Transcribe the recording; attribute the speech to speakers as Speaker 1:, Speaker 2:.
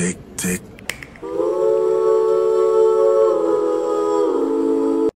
Speaker 1: tick, tick,